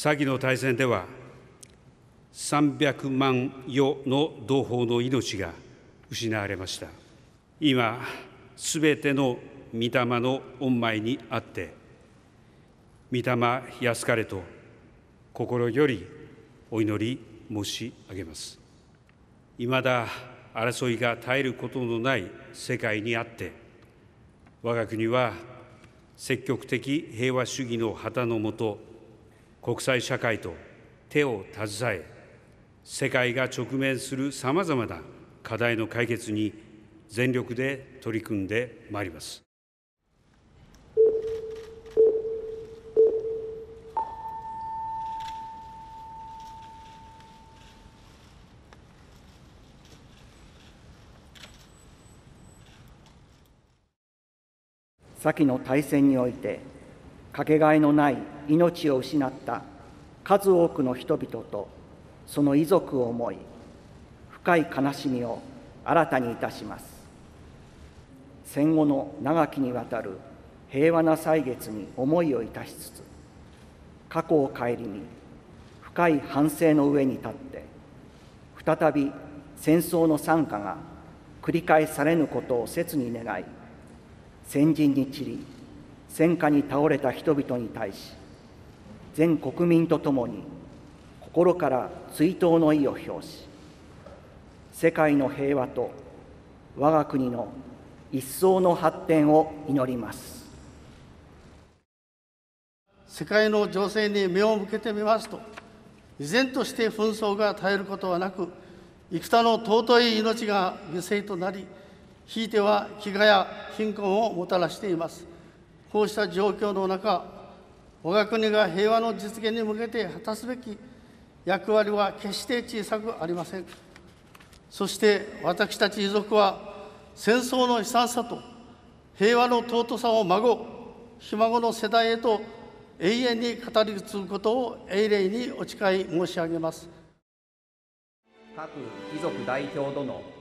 先の大戦では、300万余の同胞の命が失われました。今、すべての御霊の御前にあって、御霊安かれと心よりお祈り申し上げます。いまだ争いが絶えることのない世界にあって、我が国は積極的平和主義の旗のもと、国際社会と手を携え、世界が直面するさまざまな課題の解決に全力で取り組んでまいります。先の大戦においてかけがえのない命を失った。数多くの人々とその遺族を思い深い悲しみを新たにいたします。戦後の長きにわたる平和な歳月に思いをいたしつつ過去を顧み深い反省の上に立って再び戦争の惨禍が繰り返されぬことを切に願い先人に散り戦火に倒れた人々に対し全国民とともに心から追悼の意を表し世界の平和と我が国の一層の発展を祈ります。世界の情勢に目を向けてみますと依然として紛争が絶えることはなく幾多の尊い命が犠牲となりひいては飢餓や貧困をもたらしています。こうした状況の中我が国が平和の実現に向けて果たすべき役割は決して小さくありません。そして私たち遺族は戦争の悲惨さと平和の尊さを孫ひ孫の世代へと永遠に語り継ぐことを永遠にお誓い申し上げます。各遺族代表殿